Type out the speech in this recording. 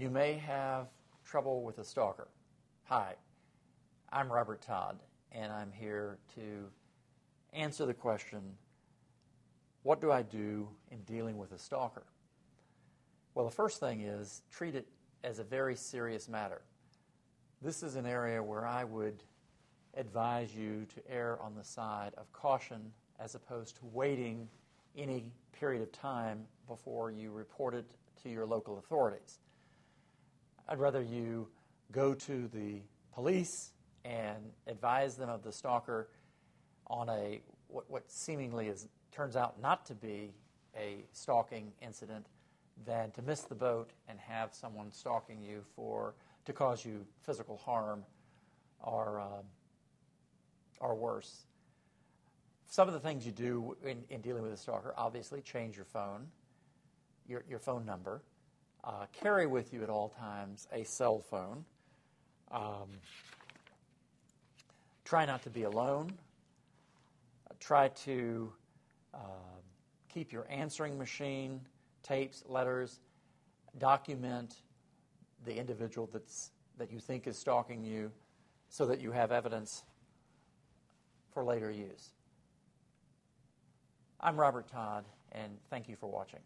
You may have trouble with a stalker. Hi, I'm Robert Todd, and I'm here to answer the question what do I do in dealing with a stalker? Well, the first thing is treat it as a very serious matter. This is an area where I would advise you to err on the side of caution as opposed to waiting any period of time before you report it to your local authorities. I'd rather you go to the police and advise them of the stalker on a what, what seemingly is turns out not to be a stalking incident than to miss the boat and have someone stalking you for to cause you physical harm or um, or worse. Some of the things you do in, in, dealing with a stalker, obviously, change your phone, your, your phone number. Uh, carry with you at all times a cell phone. Um, try not to be alone. Try to uh, keep your answering machine, tapes, letters, document the individual that's, that you think is stalking you so that you have evidence for later use. I'm Robert Todd, and thank you for watching.